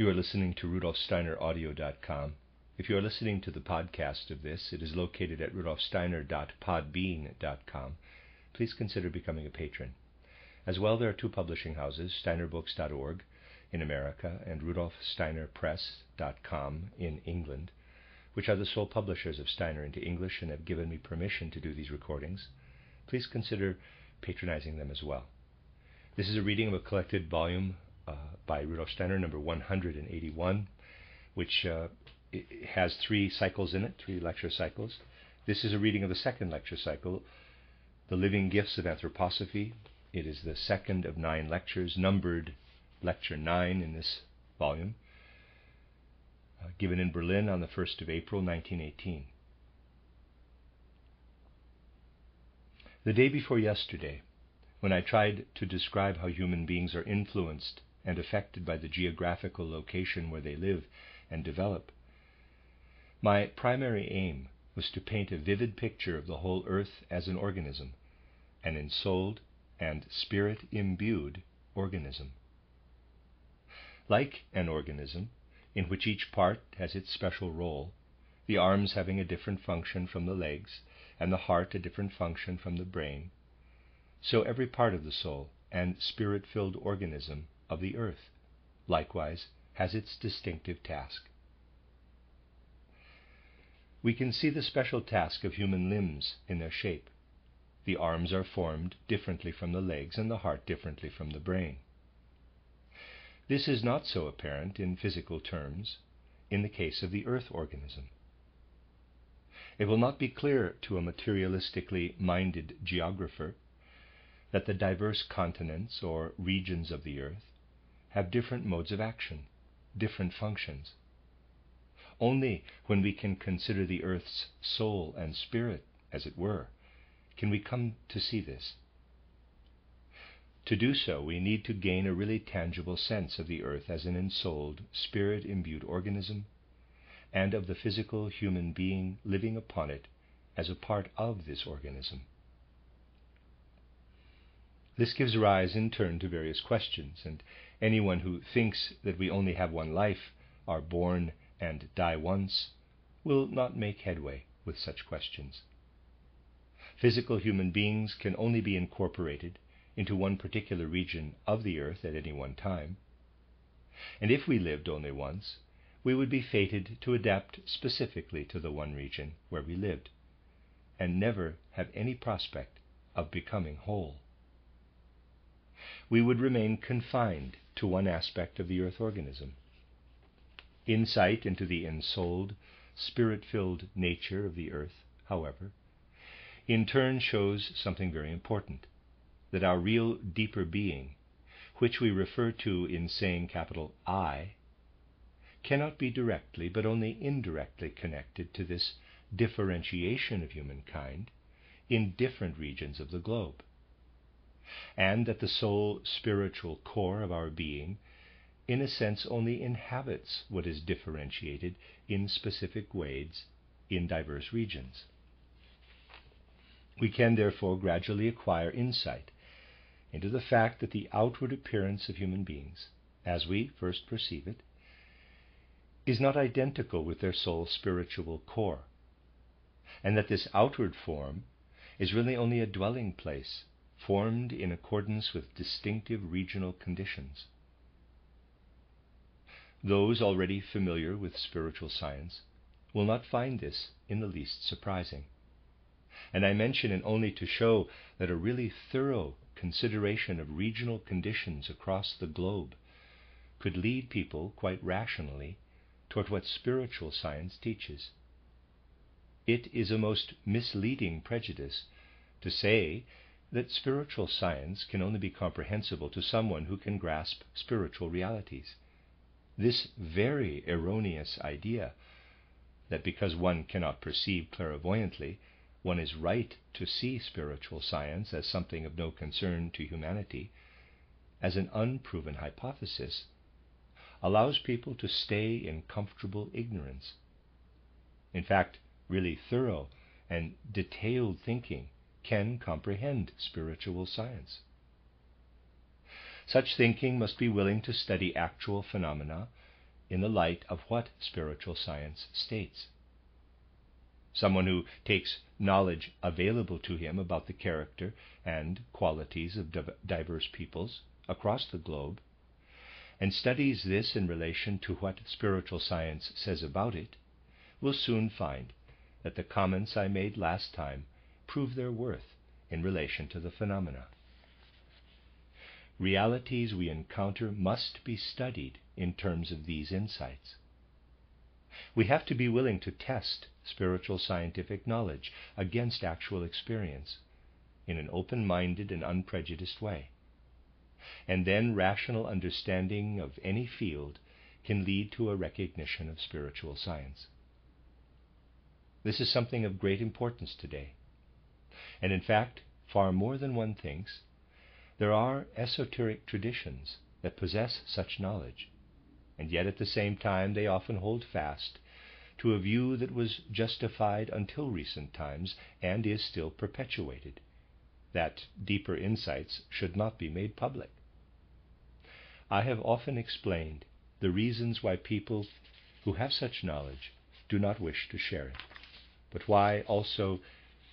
You are listening to rudolfsteineraudio.com. If you are listening to the podcast of this, it is located at rudolfsteiner.podbean.com. Please consider becoming a patron. As well, there are two publishing houses, steinerbooks.org in America and rudolfsteinerpress.com in England, which are the sole publishers of Steiner into English and have given me permission to do these recordings. Please consider patronizing them as well. This is a reading of a collected volume by Rudolf Steiner, number 181, which uh, has three cycles in it, three lecture cycles. This is a reading of the second lecture cycle, The Living Gifts of Anthroposophy. It is the second of nine lectures, numbered lecture 9 in this volume, uh, given in Berlin on the 1st of April 1918. The day before yesterday, when I tried to describe how human beings are influenced and affected by the geographical location where they live and develop. My primary aim was to paint a vivid picture of the whole earth as an organism, an ensouled and spirit imbued organism. Like an organism, in which each part has its special role, the arms having a different function from the legs, and the heart a different function from the brain, so every part of the soul and spirit filled organism of the earth, likewise, has its distinctive task. We can see the special task of human limbs in their shape. The arms are formed differently from the legs, and the heart differently from the brain. This is not so apparent in physical terms in the case of the earth organism. It will not be clear to a materialistically minded geographer that the diverse continents or regions of the earth have different modes of action, different functions. Only when we can consider the earth's soul and spirit, as it were, can we come to see this. To do so, we need to gain a really tangible sense of the earth as an ensouled, spirit imbued organism, and of the physical human being living upon it as a part of this organism. This gives rise in turn to various questions, and anyone who thinks that we only have one life, are born and die once, will not make headway with such questions. Physical human beings can only be incorporated into one particular region of the earth at any one time. And if we lived only once, we would be fated to adapt specifically to the one region where we lived, and never have any prospect of becoming whole we would remain confined to one aspect of the earth organism. Insight into the ensouled, spirit filled nature of the earth, however, in turn shows something very important that our real deeper being, which we refer to in saying capital I, cannot be directly but only indirectly connected to this differentiation of humankind in different regions of the globe and that the sole spiritual core of our being, in a sense, only inhabits what is differentiated in specific ways in diverse regions. We can therefore gradually acquire insight into the fact that the outward appearance of human beings, as we first perceive it, is not identical with their soul spiritual core, and that this outward form is really only a dwelling place formed in accordance with distinctive regional conditions. Those already familiar with spiritual science will not find this in the least surprising. And I mention it only to show that a really thorough consideration of regional conditions across the globe could lead people quite rationally toward what spiritual science teaches. It is a most misleading prejudice to say that spiritual science can only be comprehensible to someone who can grasp spiritual realities. This very erroneous idea that because one cannot perceive clairvoyantly, one is right to see spiritual science as something of no concern to humanity, as an unproven hypothesis, allows people to stay in comfortable ignorance. In fact, really thorough and detailed thinking can comprehend spiritual science. Such thinking must be willing to study actual phenomena in the light of what spiritual science states. Someone who takes knowledge available to him about the character and qualities of diverse peoples across the globe and studies this in relation to what spiritual science says about it will soon find that the comments I made last time prove their worth in relation to the phenomena. Realities we encounter must be studied in terms of these insights. We have to be willing to test spiritual scientific knowledge against actual experience in an open minded and unprejudiced way. And then rational understanding of any field can lead to a recognition of spiritual science. This is something of great importance today. And in fact, far more than one thinks, there are esoteric traditions that possess such knowledge, and yet at the same time they often hold fast to a view that was justified until recent times and is still perpetuated that deeper insights should not be made public. I have often explained the reasons why people who have such knowledge do not wish to share it but why also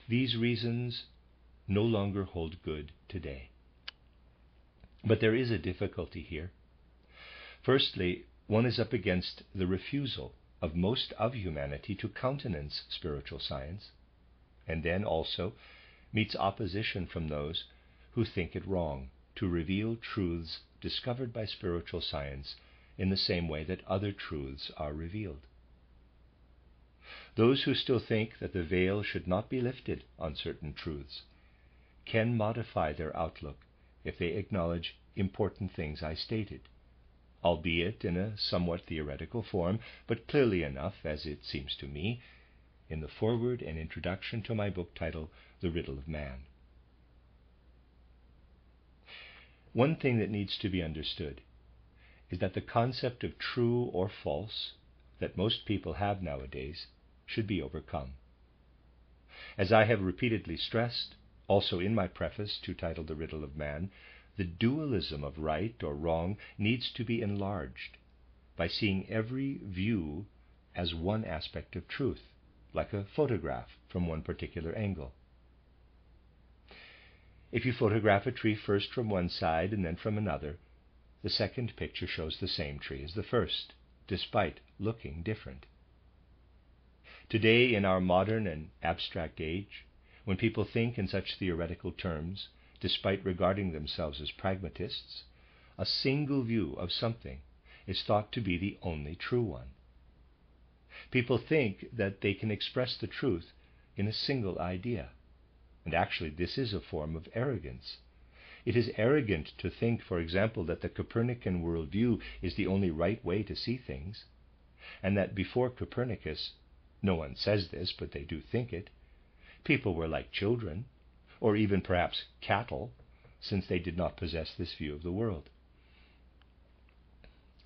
these reasons no longer hold good today. But there is a difficulty here. Firstly, one is up against the refusal of most of humanity to countenance spiritual science, and then also meets opposition from those who think it wrong to reveal truths discovered by spiritual science in the same way that other truths are revealed. Those who still think that the veil should not be lifted on certain truths can modify their outlook if they acknowledge important things I stated, albeit in a somewhat theoretical form, but clearly enough, as it seems to me, in the foreword and introduction to my book title, The Riddle of Man. One thing that needs to be understood is that the concept of true or false that most people have nowadays should be overcome. As I have repeatedly stressed, also in my preface to title The Riddle of Man, the dualism of right or wrong needs to be enlarged by seeing every view as one aspect of truth, like a photograph from one particular angle. If you photograph a tree first from one side and then from another, the second picture shows the same tree as the first, despite looking different. Today, in our modern and abstract age, when people think in such theoretical terms, despite regarding themselves as pragmatists, a single view of something is thought to be the only true one. People think that they can express the truth in a single idea. And actually, this is a form of arrogance. It is arrogant to think, for example, that the Copernican worldview is the only right way to see things, and that before Copernicus no one says this, but they do think it. People were like children, or even perhaps cattle, since they did not possess this view of the world.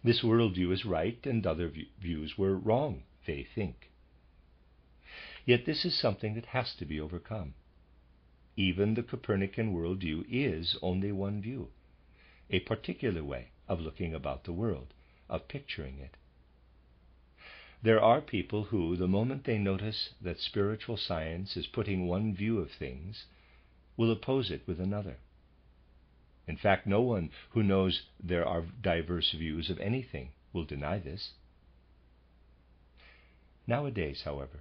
This worldview is right, and other views were wrong, they think. Yet this is something that has to be overcome. Even the Copernican worldview is only one view, a particular way of looking about the world, of picturing it. There are people who, the moment they notice that spiritual science is putting one view of things, will oppose it with another. In fact, no one who knows there are diverse views of anything will deny this. Nowadays, however,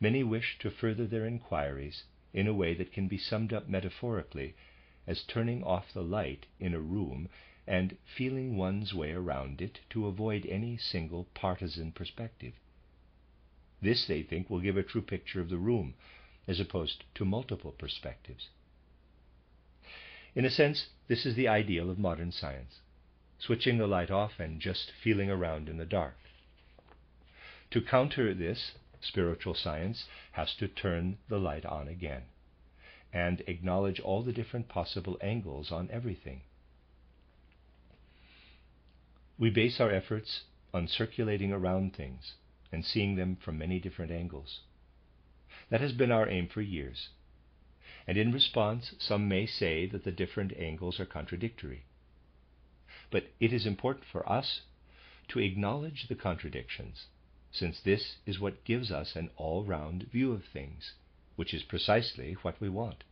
many wish to further their inquiries in a way that can be summed up metaphorically as turning off the light in a room and feeling one's way around it to avoid any single partisan perspective. This, they think, will give a true picture of the room, as opposed to multiple perspectives. In a sense, this is the ideal of modern science switching the light off and just feeling around in the dark. To counter this, spiritual science has to turn the light on again and acknowledge all the different possible angles on everything. We base our efforts on circulating around things and seeing them from many different angles. That has been our aim for years. And in response, some may say that the different angles are contradictory. But it is important for us to acknowledge the contradictions, since this is what gives us an all round view of things, which is precisely what we want.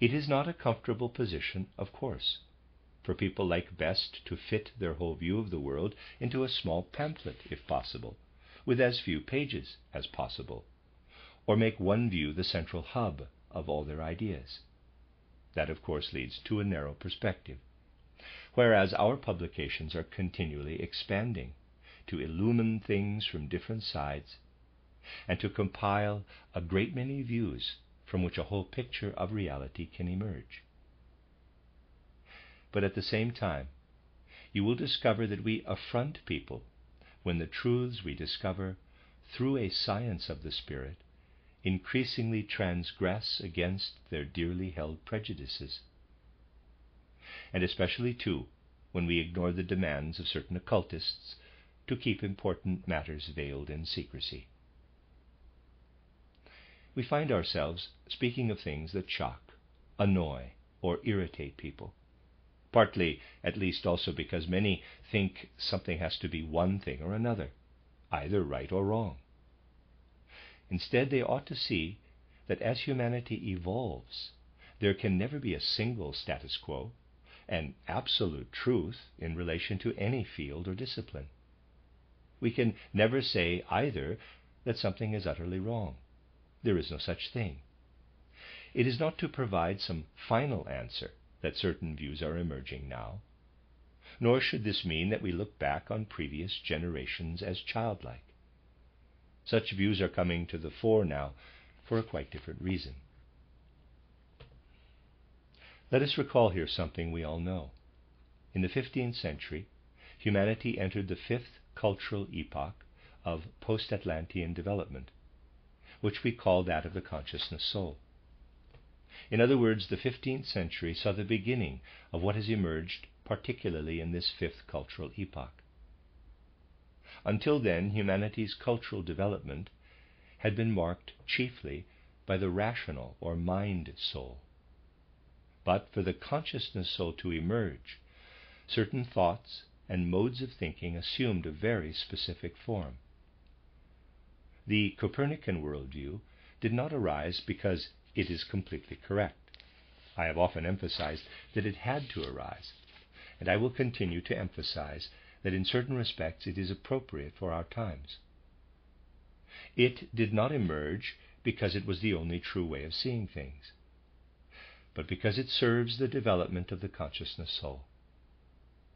It is not a comfortable position, of course, for people like best to fit their whole view of the world into a small pamphlet, if possible, with as few pages as possible, or make one view the central hub of all their ideas. That, of course, leads to a narrow perspective. Whereas our publications are continually expanding to illumine things from different sides and to compile a great many views from which a whole picture of reality can emerge. But at the same time, you will discover that we affront people when the truths we discover through a science of the Spirit increasingly transgress against their dearly held prejudices. And especially, too, when we ignore the demands of certain occultists to keep important matters veiled in secrecy. We find ourselves speaking of things that shock, annoy, or irritate people. Partly, at least, also because many think something has to be one thing or another, either right or wrong. Instead, they ought to see that as humanity evolves, there can never be a single status quo, an absolute truth in relation to any field or discipline. We can never say either that something is utterly wrong. There is no such thing. It is not to provide some final answer that certain views are emerging now, nor should this mean that we look back on previous generations as childlike. Such views are coming to the fore now for a quite different reason. Let us recall here something we all know. In the 15th century, humanity entered the fifth cultural epoch of post Atlantean development, which we call that of the consciousness soul. In other words, the 15th century saw the beginning of what has emerged, particularly in this fifth cultural epoch. Until then, humanity's cultural development had been marked chiefly by the rational or mind soul. But for the consciousness soul to emerge, certain thoughts and modes of thinking assumed a very specific form. The Copernican worldview did not arise because it is completely correct. I have often emphasized that it had to arise, and I will continue to emphasize that in certain respects it is appropriate for our times. It did not emerge because it was the only true way of seeing things, but because it serves the development of the consciousness soul.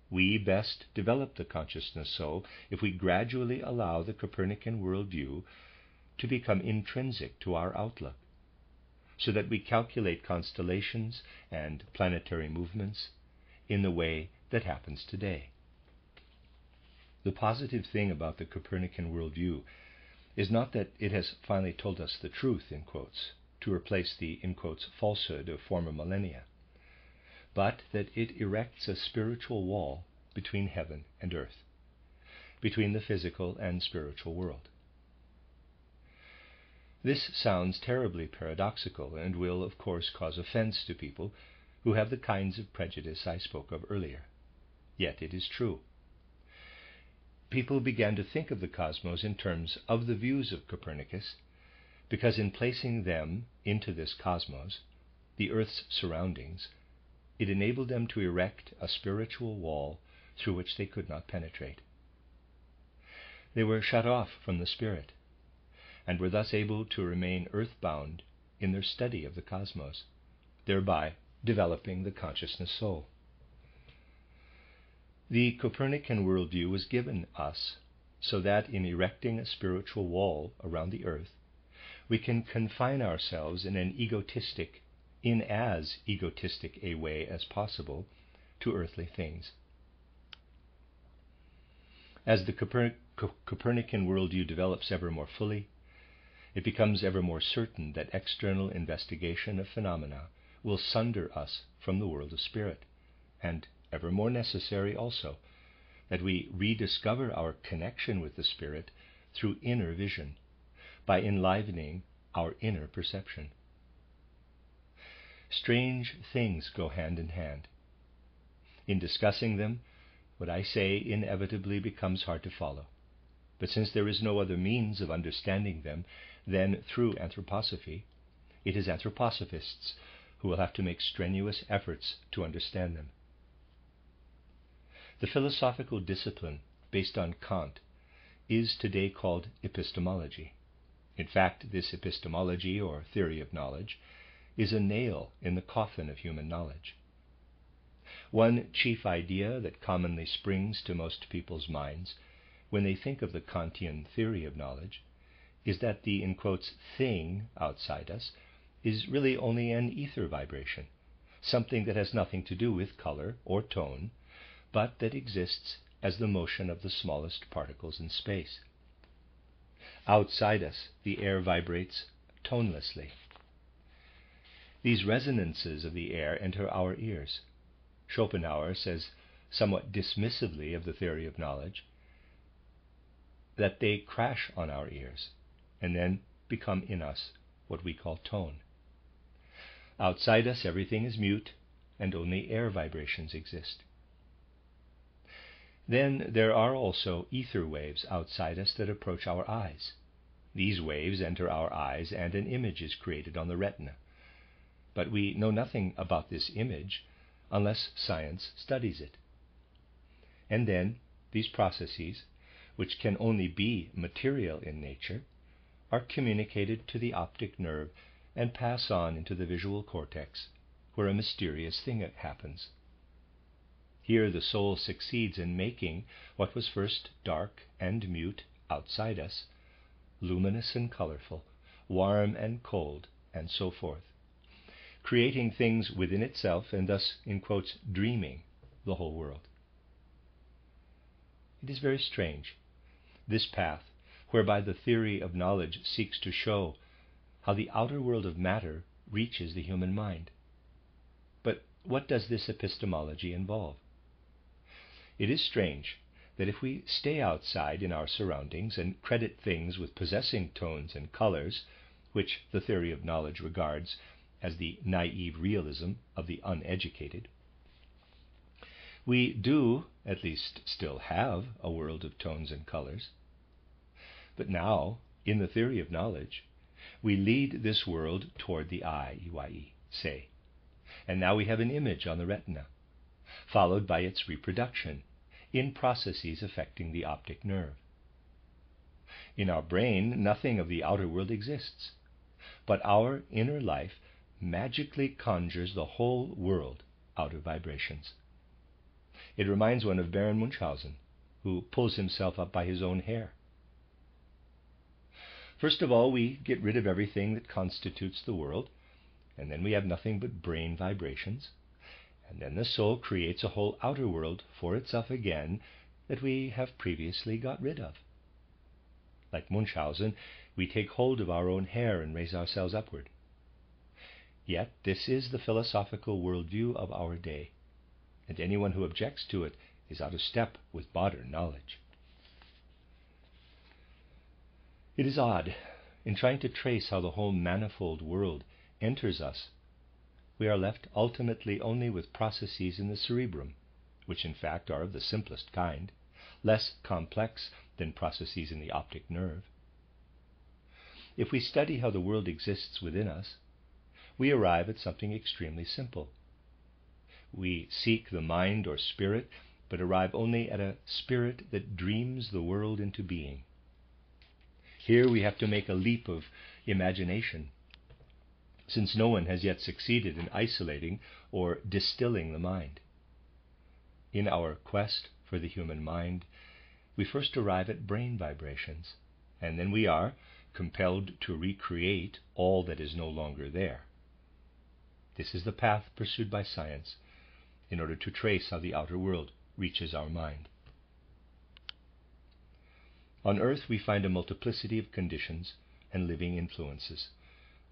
We best develop the consciousness soul if we gradually allow the Copernican worldview to become intrinsic to our outlook, so that we calculate constellations and planetary movements in the way that happens today. The positive thing about the Copernican worldview is not that it has finally told us the truth, in quotes, to replace the, in quotes, falsehood of former millennia, but that it erects a spiritual wall between heaven and earth, between the physical and spiritual world. This sounds terribly paradoxical and will, of course, cause offense to people who have the kinds of prejudice I spoke of earlier. Yet it is true people began to think of the cosmos in terms of the views of Copernicus, because in placing them into this cosmos, the Earth's surroundings, it enabled them to erect a spiritual wall through which they could not penetrate. They were shut off from the Spirit, and were thus able to remain earthbound in their study of the cosmos, thereby developing the consciousness soul. The Copernican worldview was given us so that in erecting a spiritual wall around the earth, we can confine ourselves in an egotistic, in as egotistic a way as possible, to earthly things. As the Coper- Co- Copernican worldview develops ever more fully, it becomes ever more certain that external investigation of phenomena will sunder us from the world of spirit, and ever more necessary also, that we rediscover our connection with the Spirit through inner vision, by enlivening our inner perception. Strange things go hand in hand. In discussing them, what I say inevitably becomes hard to follow. But since there is no other means of understanding them than through anthroposophy, it is anthroposophists who will have to make strenuous efforts to understand them. The philosophical discipline based on Kant is today called epistemology. In fact, this epistemology, or theory of knowledge, is a nail in the coffin of human knowledge. One chief idea that commonly springs to most people's minds when they think of the Kantian theory of knowledge is that the, in quotes, thing outside us is really only an ether vibration, something that has nothing to do with color or tone, but that exists as the motion of the smallest particles in space. Outside us, the air vibrates tonelessly. These resonances of the air enter our ears. Schopenhauer says somewhat dismissively of the theory of knowledge that they crash on our ears and then become in us what we call tone. Outside us, everything is mute, and only air vibrations exist. Then there are also ether waves outside us that approach our eyes. These waves enter our eyes, and an image is created on the retina. But we know nothing about this image unless science studies it. And then these processes, which can only be material in nature, are communicated to the optic nerve and pass on into the visual cortex, where a mysterious thing happens. Here the soul succeeds in making what was first dark and mute outside us, luminous and colorful, warm and cold, and so forth, creating things within itself and thus, in quotes, dreaming the whole world. It is very strange, this path whereby the theory of knowledge seeks to show how the outer world of matter reaches the human mind. But what does this epistemology involve? It is strange that if we stay outside in our surroundings and credit things with possessing tones and colors, which the theory of knowledge regards as the naive realism of the uneducated, we do, at least, still have a world of tones and colors. But now, in the theory of knowledge, we lead this world toward the eye, EYE, say. And now we have an image on the retina, followed by its reproduction in processes affecting the optic nerve. In our brain, nothing of the outer world exists, but our inner life magically conjures the whole world out of vibrations. It reminds one of Baron Munchausen, who pulls himself up by his own hair. First of all, we get rid of everything that constitutes the world, and then we have nothing but brain vibrations. And then the soul creates a whole outer world for itself again that we have previously got rid of. Like Munchausen, we take hold of our own hair and raise ourselves upward. Yet this is the philosophical worldview of our day, and anyone who objects to it is out of step with modern knowledge. It is odd, in trying to trace how the whole manifold world enters us, we are left ultimately only with processes in the cerebrum, which in fact are of the simplest kind, less complex than processes in the optic nerve. If we study how the world exists within us, we arrive at something extremely simple. We seek the mind or spirit, but arrive only at a spirit that dreams the world into being. Here we have to make a leap of imagination, since no one has yet succeeded in isolating or distilling the mind. In our quest for the human mind, we first arrive at brain vibrations, and then we are compelled to recreate all that is no longer there. This is the path pursued by science in order to trace how the outer world reaches our mind. On earth we find a multiplicity of conditions and living influences,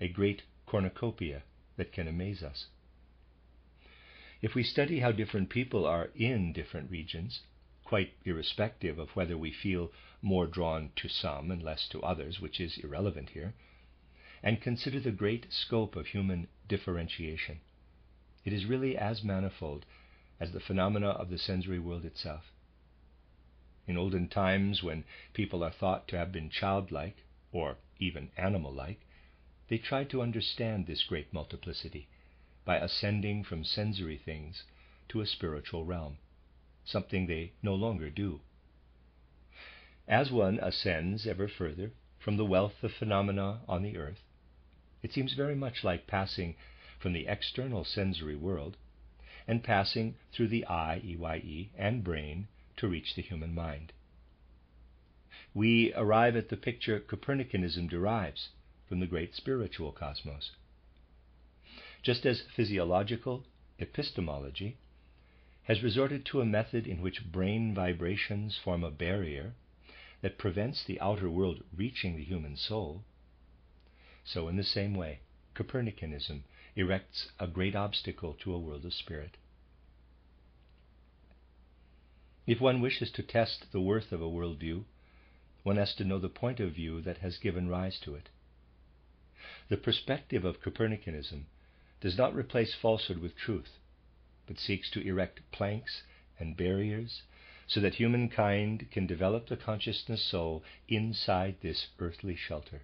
a great cornucopia that can amaze us. If we study how different people are in different regions, quite irrespective of whether we feel more drawn to some and less to others, which is irrelevant here, and consider the great scope of human differentiation, it is really as manifold as the phenomena of the sensory world itself. In olden times, when people are thought to have been childlike, or even animal like, they tried to understand this great multiplicity by ascending from sensory things to a spiritual realm, something they no longer do. As one ascends ever further from the wealth of phenomena on the earth, it seems very much like passing from the external sensory world and passing through the eye, EYE, and brain to reach the human mind. We arrive at the picture Copernicanism derives from the great spiritual cosmos. Just as physiological epistemology has resorted to a method in which brain vibrations form a barrier that prevents the outer world reaching the human soul, so in the same way, Copernicanism erects a great obstacle to a world of spirit. If one wishes to test the worth of a worldview, one has to know the point of view that has given rise to it. The perspective of Copernicanism does not replace falsehood with truth, but seeks to erect planks and barriers so that humankind can develop the consciousness soul inside this earthly shelter.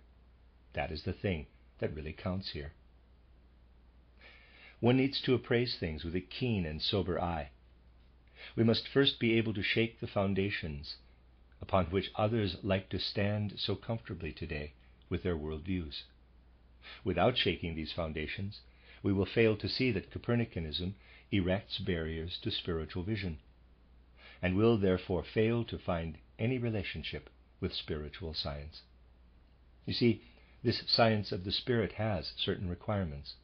That is the thing that really counts here. One needs to appraise things with a keen and sober eye we must first be able to shake the foundations upon which others like to stand so comfortably today with their worldviews. Without shaking these foundations, we will fail to see that Copernicanism erects barriers to spiritual vision, and will therefore fail to find any relationship with spiritual science. You see, this science of the Spirit has certain requirements.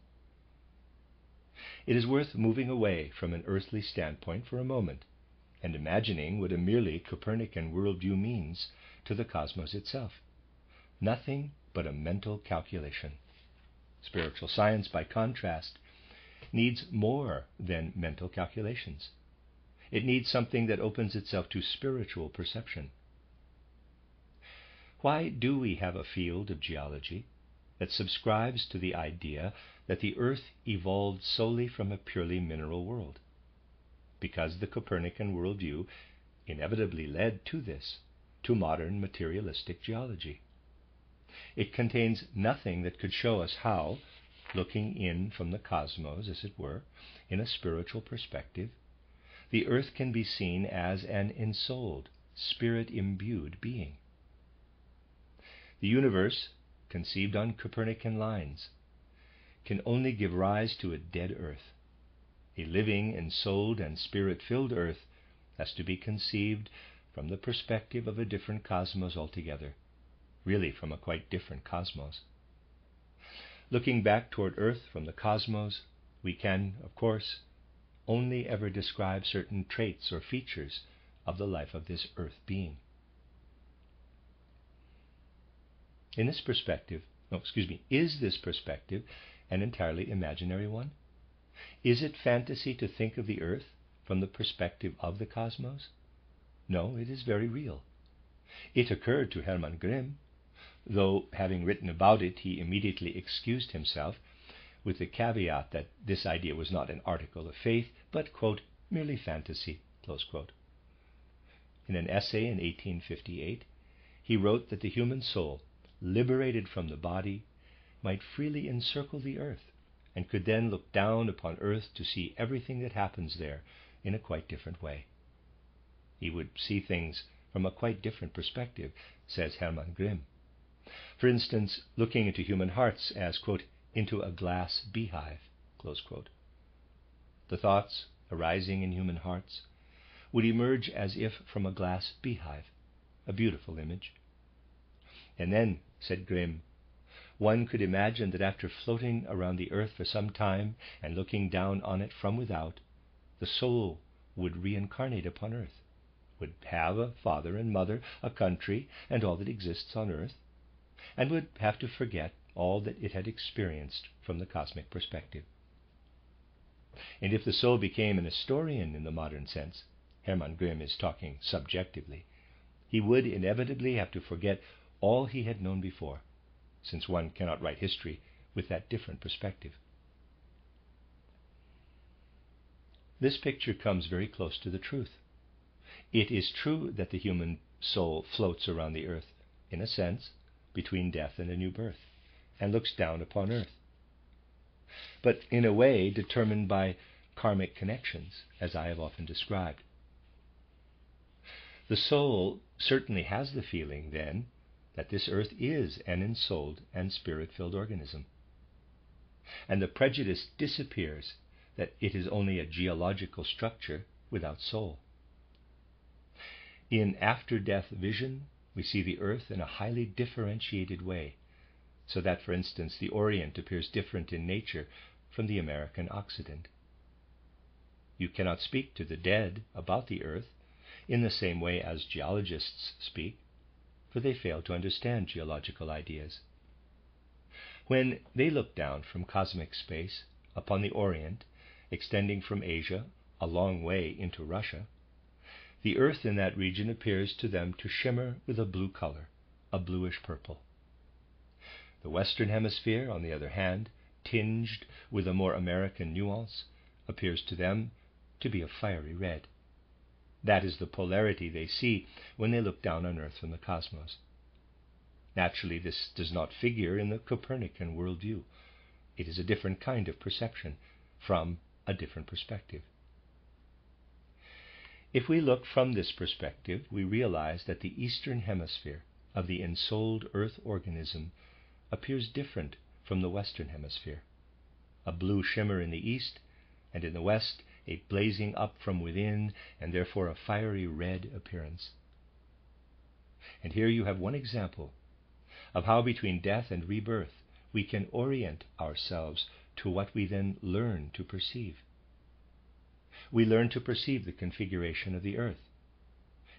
It is worth moving away from an earthly standpoint for a moment and imagining what a merely Copernican worldview means to the cosmos itself. Nothing but a mental calculation. Spiritual science, by contrast, needs more than mental calculations. It needs something that opens itself to spiritual perception. Why do we have a field of geology that subscribes to the idea that the Earth evolved solely from a purely mineral world, because the Copernican worldview inevitably led to this, to modern materialistic geology. It contains nothing that could show us how, looking in from the cosmos, as it were, in a spiritual perspective, the earth can be seen as an ensouled, spirit imbued being. The universe conceived on Copernican lines, can only give rise to a dead earth. A living, ensouled, and spirit filled earth has to be conceived from the perspective of a different cosmos altogether, really from a quite different cosmos. Looking back toward Earth from the cosmos, we can, of course, only ever describe certain traits or features of the life of this Earth being. In this perspective, no, excuse me, is this perspective an entirely imaginary one? Is it fantasy to think of the earth from the perspective of the cosmos? No, it is very real. It occurred to Hermann Grimm, though having written about it, he immediately excused himself with the caveat that this idea was not an article of faith, but, quote, merely fantasy. In an essay in 1858, he wrote that the human soul liberated from the body, might freely encircle the earth, and could then look down upon earth to see everything that happens there in a quite different way. He would see things from a quite different perspective, says Hermann Grimm. For instance, looking into human hearts as, quote, into a glass beehive, close quote. The thoughts arising in human hearts would emerge as if from a glass beehive, a beautiful image. And then, said Grimm, one could imagine that after floating around the earth for some time and looking down on it from without, the soul would reincarnate upon earth, would have a father and mother, a country, and all that exists on earth, and would have to forget all that it had experienced from the cosmic perspective. And if the soul became an historian in the modern sense, Hermann Grimm is talking subjectively, he would inevitably have to forget all he had known before, since one cannot write history with that different perspective. This picture comes very close to the truth. It is true that the human soul floats around the earth, in a sense, between death and a new birth, and looks down upon earth. But in a way determined by karmic connections, as I have often described. The soul certainly has the feeling, then, that this earth is an ensouled and spirit filled organism. And the prejudice disappears that it is only a geological structure without soul. In after death vision, we see the earth in a highly differentiated way, so that, for instance, the Orient appears different in nature from the American Occident. You cannot speak to the dead about the earth in the same way as geologists speak, for they fail to understand geological ideas. When they look down from cosmic space upon the Orient, extending from Asia a long way into Russia, the earth in that region appears to them to shimmer with a blue color, a bluish purple. The Western Hemisphere, on the other hand, tinged with a more American nuance, appears to them to be a fiery red. That is the polarity they see when they look down on Earth from the cosmos. Naturally, this does not figure in the Copernican worldview. It is a different kind of perception from a different perspective. If we look from this perspective, we realize that the eastern hemisphere of the ensouled earth organism appears different from the western hemisphere. A blue shimmer in the east, and in the west a blazing up from within, and therefore a fiery red appearance. And here you have one example of how between death and rebirth we can orient ourselves to what we then learn to perceive we learn to perceive the configuration of the earth,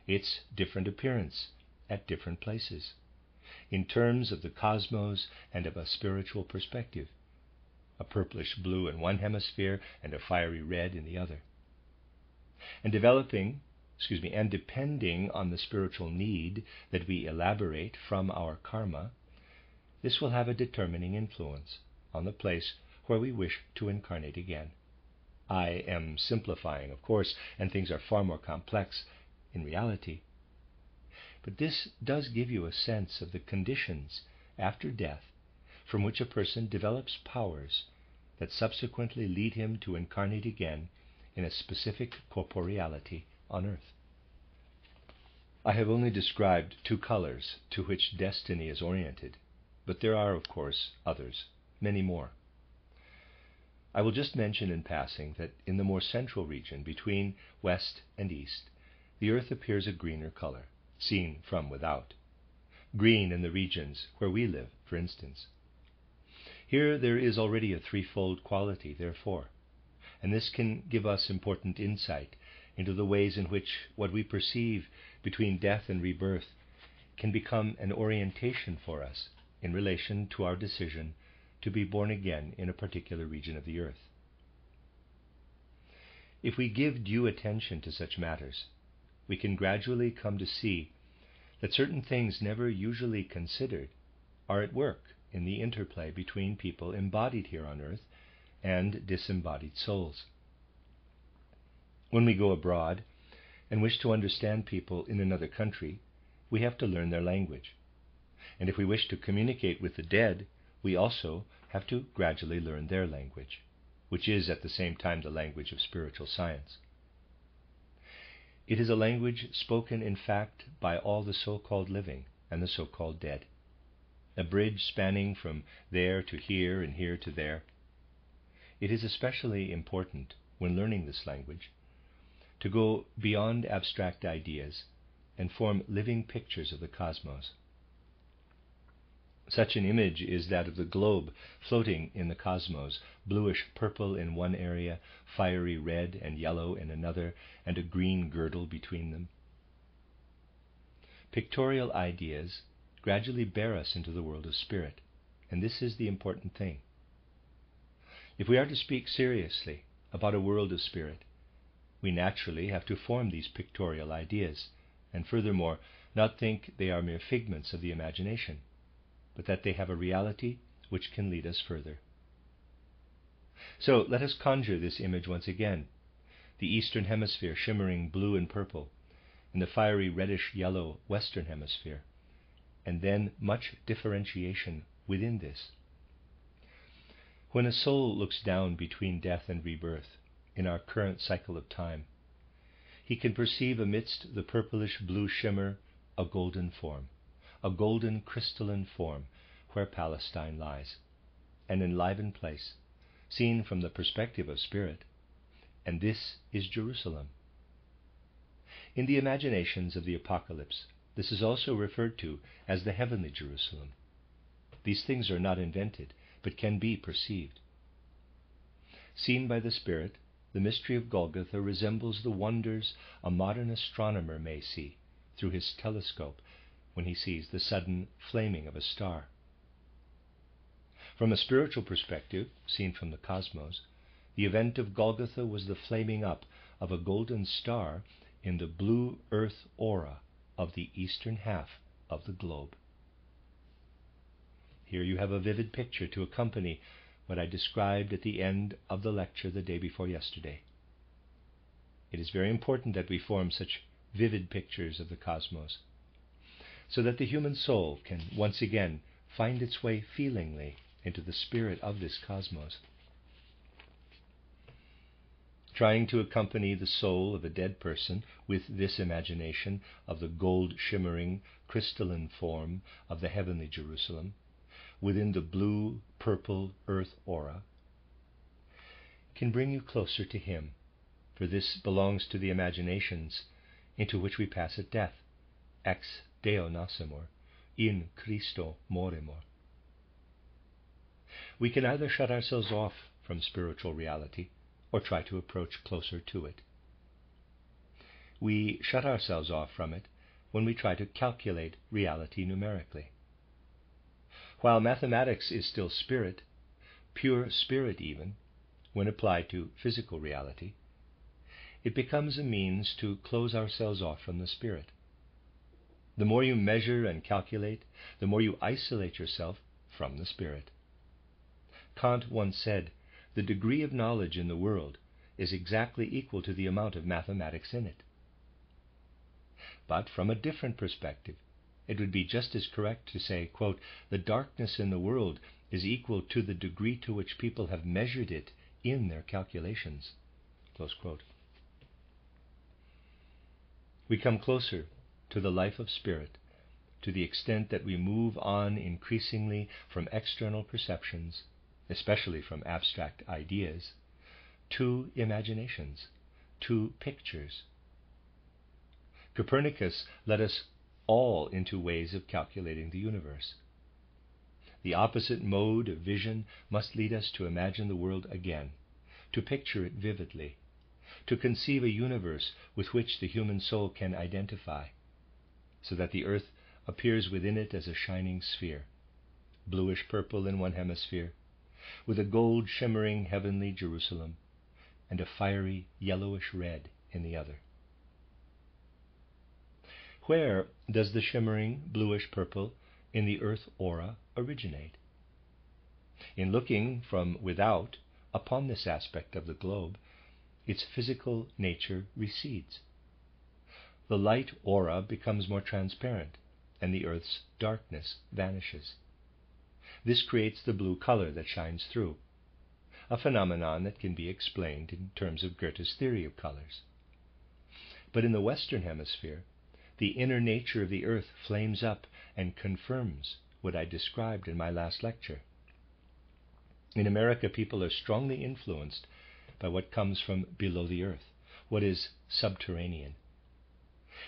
its different appearance at different places, in terms of the cosmos and of a spiritual perspective, a purplish blue in one hemisphere and a fiery red in the other. And developing, excuse me, and depending on the spiritual need that we elaborate from our karma, this will have a determining influence on the place where we wish to incarnate again. I am simplifying, of course, and things are far more complex in reality. But this does give you a sense of the conditions after death from which a person develops powers that subsequently lead him to incarnate again in a specific corporeality on earth. I have only described two colors to which destiny is oriented, but there are, of course, others, many more. I will just mention in passing that in the more central region between west and east, the earth appears a greener color, seen from without. Green in the regions where we live, for instance. Here there is already a threefold quality, therefore, and this can give us important insight into the ways in which what we perceive between death and rebirth can become an orientation for us in relation to our decision to be born again in a particular region of the earth. If we give due attention to such matters, we can gradually come to see that certain things never usually considered are at work in the interplay between people embodied here on earth and disembodied souls. When we go abroad and wish to understand people in another country, we have to learn their language. And if we wish to communicate with the dead, we also have to gradually learn their language, which is at the same time the language of spiritual science. It is a language spoken, in fact, by all the so called living and the so called dead, a bridge spanning from there to here and here to there. It is especially important, when learning this language, to go beyond abstract ideas and form living pictures of the cosmos. Such an image is that of the globe floating in the cosmos, bluish purple in one area, fiery red and yellow in another, and a green girdle between them. Pictorial ideas gradually bear us into the world of spirit, and this is the important thing. If we are to speak seriously about a world of spirit, we naturally have to form these pictorial ideas, and furthermore, not think they are mere figments of the imagination but that they have a reality which can lead us further. So let us conjure this image once again the eastern hemisphere shimmering blue and purple, and the fiery reddish yellow Western Hemisphere, and then much differentiation within this. When a soul looks down between death and rebirth in our current cycle of time, he can perceive amidst the purplish blue shimmer a golden form, a golden crystalline form where Palestine lies, an enlivened place, seen from the perspective of spirit, and this is Jerusalem. In the imaginations of the Apocalypse, this is also referred to as the heavenly Jerusalem. These things are not invented, but can be perceived. Seen by the Spirit, the mystery of Golgotha resembles the wonders a modern astronomer may see through his telescope when he sees the sudden flaming of a star. From a spiritual perspective, seen from the cosmos, the event of Golgotha was the flaming up of a golden star in the blue earth aura of the eastern half of the globe. Here you have a vivid picture to accompany what I described at the end of the lecture the day before yesterday. It is very important that we form such vivid pictures of the cosmos so that the human soul can once again find its way feelingly into the spirit of this cosmos. Trying to accompany the soul of a dead person with this imagination of the gold shimmering crystalline form of the heavenly Jerusalem within the blue purple earth aura can bring you closer to Him, for this belongs to the imaginations into which we pass at death. Ex Deo nascemur, in Christo morimur. We can either shut ourselves off from spiritual reality or try to approach closer to it. We shut ourselves off from it when we try to calculate reality numerically. While mathematics is still spirit, pure spirit even, when applied to physical reality, it becomes a means to close ourselves off from the spirit. The more you measure and calculate, the more you isolate yourself from the spirit. Kant once said, The degree of knowledge in the world is exactly equal to the amount of mathematics in it. But from a different perspective, it would be just as correct to say, quote, the darkness in the world is equal to the degree to which people have measured it in their calculations. We come closer to the life of spirit to the extent that we move on increasingly from external perceptions, especially from abstract ideas, to imaginations, to pictures. Copernicus led us all into ways of calculating the universe. The opposite mode of vision must lead us to imagine the world again, to picture it vividly, to conceive a universe with which the human soul can identify, so that the earth appears within it as a shining sphere, bluish purple in one hemisphere, with a gold shimmering heavenly Jerusalem, and a fiery yellowish red in the other. Where does the shimmering bluish purple in the earth aura originate? In looking from without upon this aspect of the globe, its physical nature recedes. The light aura becomes more transparent, and the earth's darkness vanishes. This creates the blue color that shines through, a phenomenon that can be explained in terms of Goethe's theory of colors. But in the Western Hemisphere, the inner nature of the earth flames up and confirms what I described in my last lecture. In America, people are strongly influenced by what comes from below the earth, what is subterranean.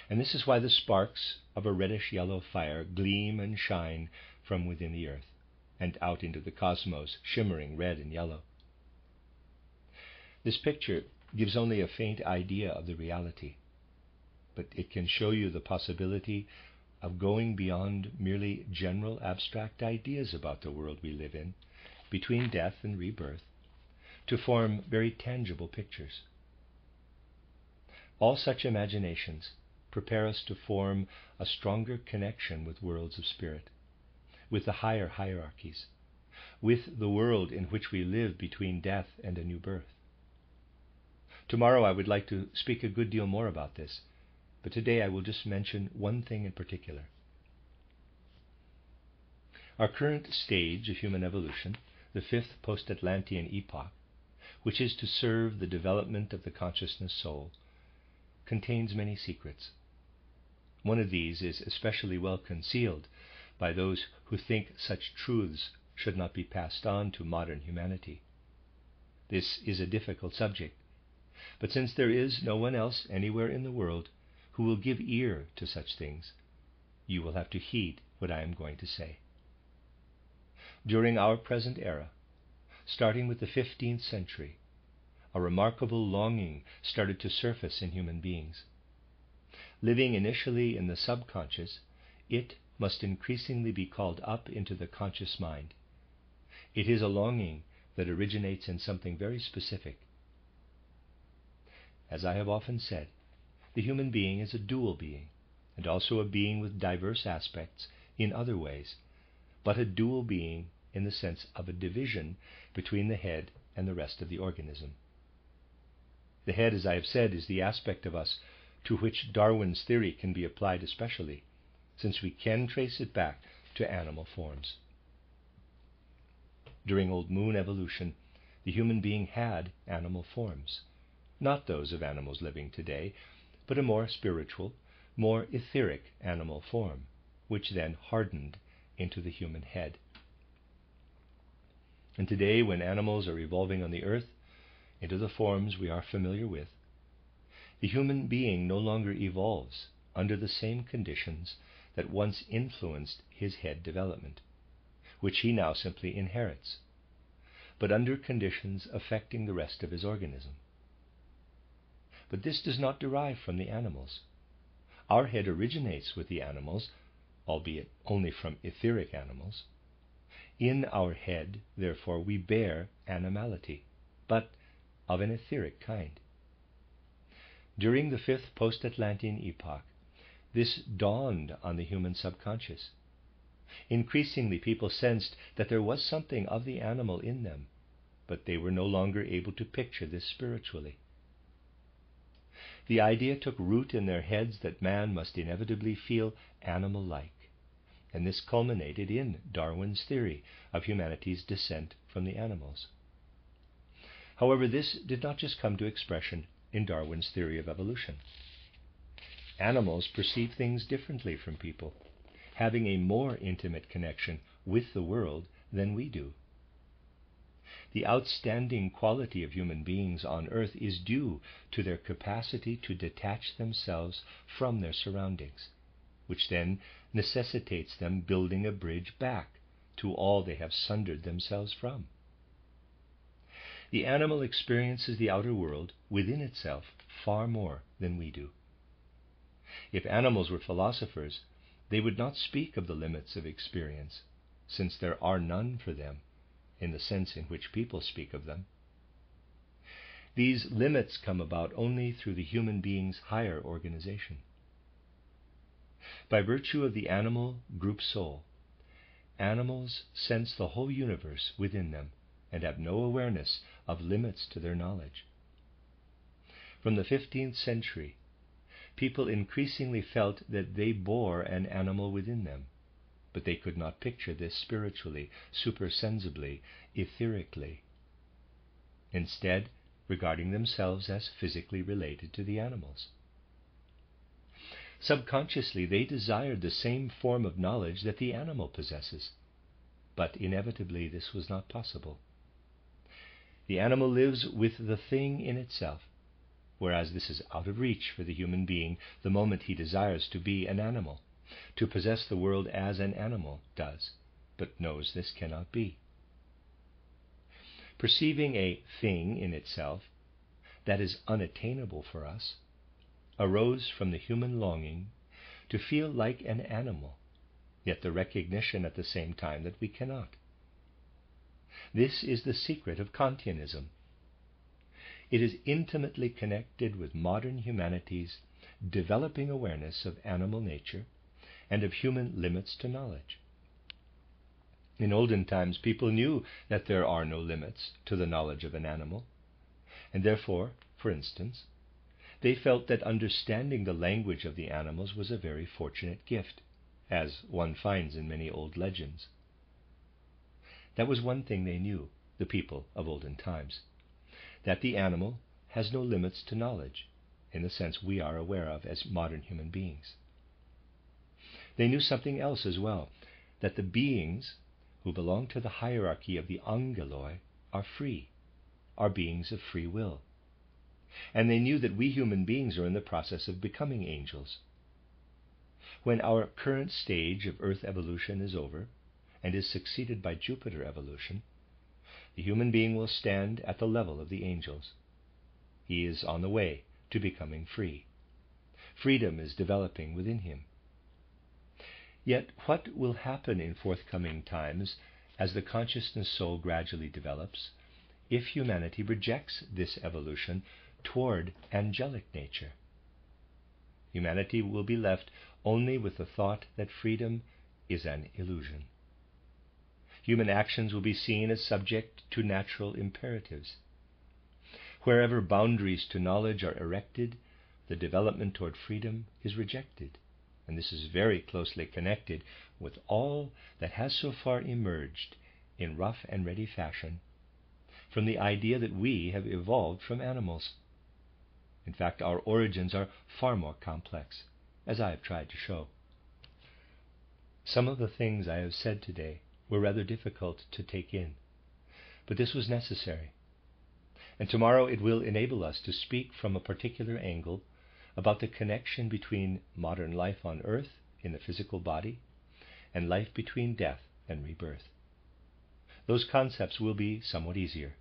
And this is why the sparks of a reddish yellow fire gleam and shine from within the earth and out into the cosmos, shimmering red and yellow. This picture gives only a faint idea of the reality but it can show you the possibility of going beyond merely general abstract ideas about the world we live in, between death and rebirth, to form very tangible pictures. All such imaginations prepare us to form a stronger connection with worlds of spirit, with the higher hierarchies, with the world in which we live between death and a new birth. Tomorrow I would like to speak a good deal more about this but today I will just mention one thing in particular. Our current stage of human evolution, the fifth post Atlantean epoch, which is to serve the development of the consciousness soul, contains many secrets. One of these is especially well concealed by those who think such truths should not be passed on to modern humanity. This is a difficult subject, but since there is no one else anywhere in the world who will give ear to such things, you will have to heed what I am going to say during our present era, starting with the 15th century, a remarkable longing started to surface in human beings. Living initially in the subconscious, it must increasingly be called up into the conscious mind. It is a longing that originates in something very specific. As I have often said, the human being is a dual being, and also a being with diverse aspects in other ways, but a dual being in the sense of a division between the head and the rest of the organism. The head, as I have said, is the aspect of us to which Darwin's theory can be applied especially, since we can trace it back to animal forms. During Old Moon evolution, the human being had animal forms, not those of animals living today, but a more spiritual, more etheric animal form, which then hardened into the human head. And today, when animals are evolving on the earth into the forms we are familiar with, the human being no longer evolves under the same conditions that once influenced his head development, which he now simply inherits, but under conditions affecting the rest of his organism. But this does not derive from the animals. Our head originates with the animals, albeit only from etheric animals, in our head, therefore, we bear animality, but of an etheric kind. During the fifth post Atlantean epoch, this dawned on the human subconscious. Increasingly, people sensed that there was something of the animal in them, but they were no longer able to picture this spiritually. The idea took root in their heads that man must inevitably feel animal like and this culminated in Darwin's theory of humanity's descent from the animals. However, this did not just come to expression in Darwin's theory of evolution. Animals perceive things differently from people, having a more intimate connection with the world than we do. The outstanding quality of human beings on earth is due to their capacity to detach themselves from their surroundings, which then necessitates them building a bridge back to all they have sundered themselves from. The animal experiences the outer world within itself far more than we do. If animals were philosophers, they would not speak of the limits of experience, since there are none for them in the sense in which people speak of them. These limits come about only through the human being's higher organization by virtue of the animal group soul. Animals sense the whole universe within them and have no awareness of limits to their knowledge. From the 15th century, people increasingly felt that they bore an animal within them, but they could not picture this spiritually, supersensibly, etherically. Instead, regarding themselves as physically related to the animals. Subconsciously, they desired the same form of knowledge that the animal possesses. But inevitably, this was not possible. The animal lives with the thing in itself, whereas this is out of reach for the human being the moment he desires to be an animal, to possess the world as an animal does, but knows this cannot be. Perceiving a thing in itself that is unattainable for us arose from the human longing to feel like an animal, yet the recognition at the same time that we cannot. This is the secret of Kantianism. It is intimately connected with modern humanity's developing awareness of animal nature and of human limits to knowledge. In olden times, people knew that there are no limits to the knowledge of an animal, and therefore, for instance, they felt that understanding the language of the animals was a very fortunate gift, as one finds in many old legends. That was one thing they knew, the people of olden times, that the animal has no limits to knowledge, in the sense we are aware of as modern human beings. They knew something else as well, that the beings who belong to the hierarchy of the angeloi are free, are beings of free will. And they knew that we human beings are in the process of becoming angels. When our current stage of Earth evolution is over and is succeeded by Jupiter evolution, the human being will stand at the level of the angels. He is on the way to becoming free. Freedom is developing within him. Yet, what will happen in forthcoming times as the consciousness soul gradually develops if humanity rejects this evolution toward angelic nature? Humanity will be left only with the thought that freedom is an illusion. Human actions will be seen as subject to natural imperatives. Wherever boundaries to knowledge are erected, the development toward freedom is rejected and this is very closely connected with all that has so far emerged in rough and ready fashion from the idea that we have evolved from animals. In fact, our origins are far more complex, as I have tried to show. Some of the things I have said today were rather difficult to take in, but this was necessary. And tomorrow it will enable us to speak from a particular angle about the connection between modern life on earth in the physical body and life between death and rebirth. Those concepts will be somewhat easier.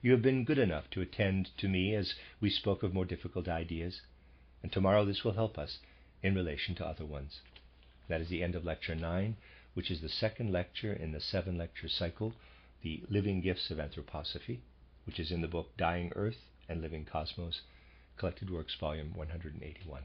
You have been good enough to attend to me as we spoke of more difficult ideas, and tomorrow this will help us in relation to other ones. That is the end of Lecture 9, which is the second lecture in the seven lecture cycle, The Living Gifts of Anthroposophy, which is in the book Dying Earth and Living Cosmos Collected Works, Volume 181.